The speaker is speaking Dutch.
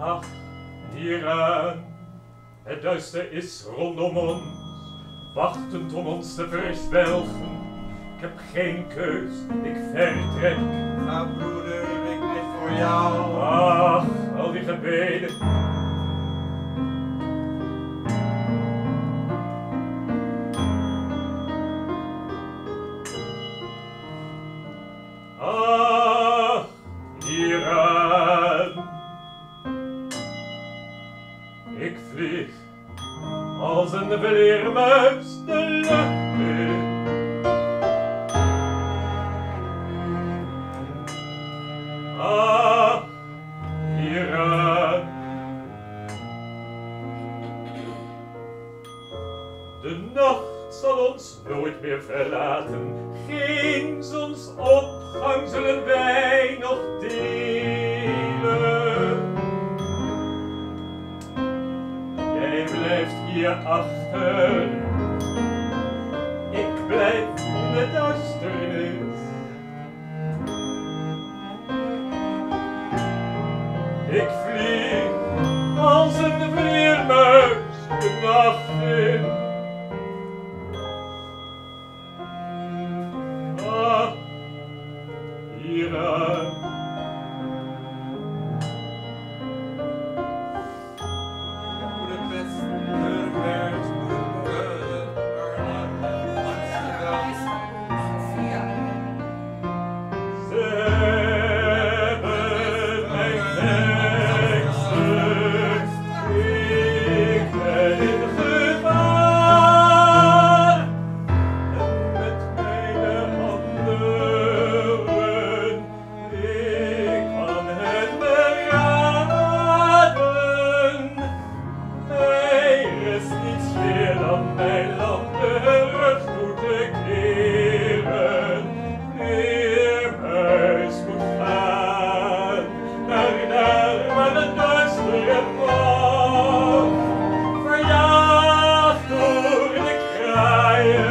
Ach, hieraan, het duister is rondom ons, wachtend om ons te verzwelgen. Ik heb geen keus, ik vertrek. Ga broeder, ik voor jou. Ach, al die gebeden. Ik vlieg als een vleermuis de lucht in. Ah. De nacht zal ons nooit meer verlaten, geen zonsopgang zullen wij nog delen. je achter. Ik blijf in de duisternis. Ik vlieg als een vleermuis de nacht in. Ah, hieraan. fire.